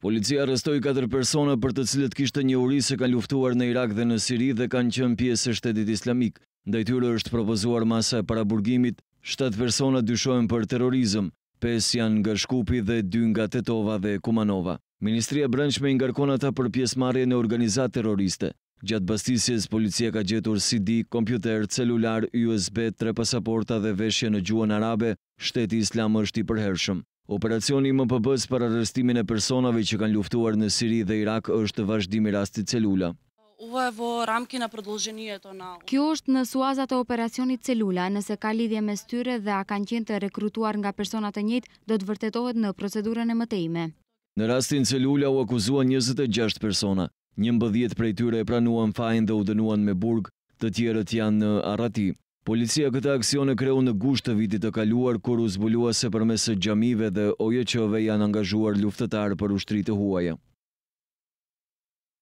Policia arrestoi katër persona për të cilët kishte njohuri se kanë luftuar në Irak dhe në Siri dhe kanë qenë pjesë e Shtetit Islamik. Ndaj tyre është propozuar masa e paraburgimit, shtatë persona dyshohen për terrorizëm, pesë janë nga Shkupi dhe dy nga Tetova dhe Kumanova. Ministria e Brendshme i ngarkon ata për pjesëmarrje në organizatë terroriste. Gjatë bastisjes, policia ka gjetur CD, kompjuter, celularë, USB, tre pasaporta dhe veshje në gjuhën arabe, Shteti Islam është i përhershëm. Operacioni i MPB-së për arrestimin e personave që kanë luftuar në Siri dhe Irak është vazhdim i rastit Celula. Kjo është në suazat e operacionit Celula, nëse ka lidhje mes tyre dhe a kanë qenë të rekrutuar nga persona të njëjtë, do të vërtetohet në procedurën e mëtejme. Në rastin Celula u akuzuan njëzet e gjashtë persona, njëmbëdhjetë prej tyre e pranuan fajin dhe u dënuan me burg, të tjerët janë në arrati. Policia këtë aksion e kreu në gusht të vitit të kaluar kur u zbulua se përmes xhamive dhe OJQ-ve janë angazhuar luftëtarë për ushtri të huaja.